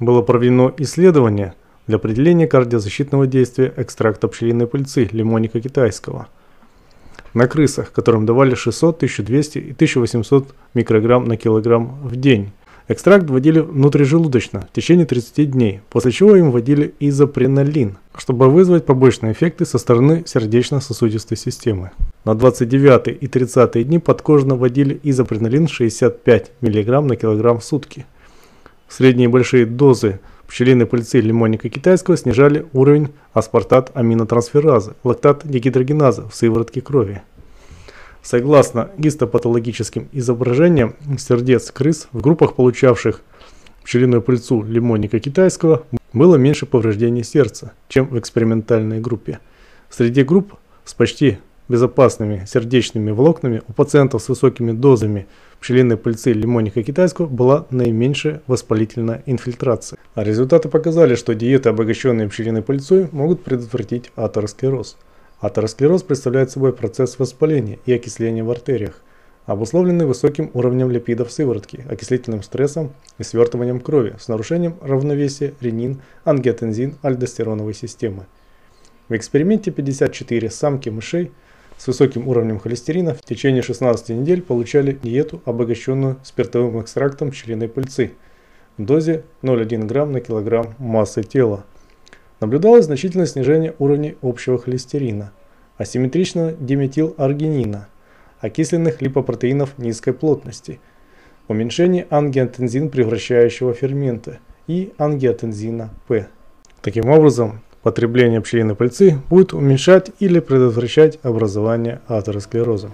было проведено исследование для определения кардиозащитного действия экстракта пчелиной пыльцы лимоника китайского на крысах, которым давали 600, 1200 и 1800 микрограмм на килограмм в день. Экстракт вводили внутрижелудочно в течение 30 дней, после чего им вводили изопренолин, чтобы вызвать побочные эффекты со стороны сердечно-сосудистой системы. На 29 и 30 дни подкожно вводили изопренолин 65 мг на килограмм в сутки. Средние и большие дозы пчелиной пыльцы лимонника китайского снижали уровень аспартат аминотрансферазы, лактат дегидрогеназа в сыворотке крови. Согласно гистопатологическим изображениям сердец крыс в группах, получавших пчелиную пыльцу лимонника китайского, было меньше повреждений сердца, чем в экспериментальной группе. Среди групп с почти безопасными сердечными волокнами у пациентов с высокими дозами пчелиной пыльцы лимонника китайского была наименьшая воспалительная инфильтрация. А результаты показали, что диеты, обогащенные пчелиной пыльцой, могут предотвратить атеросклероз. Атеросклероз представляет собой процесс воспаления и окисления в артериях, обусловленный высоким уровнем липидов сыворотки, окислительным стрессом и свертыванием крови с нарушением равновесия ренин-ангиотензин-альдостероновой системы. В эксперименте 54 самки мышей с высоким уровнем холестерина в течение 16 недель получали диету, обогащенную спиртовым экстрактом пчелиной пыльцы в дозе 0,1 грамм на килограмм массы тела – Наблюдалось значительное снижение уровней общего холестерина, асимметричного диметиларгинина, окисленных липопротеинов низкой плотности, уменьшение ангиотензин превращающего фермента и ангиотензина П. Таким образом, потребление пчелиной пыльцы будет уменьшать или предотвращать образование атеросклероза.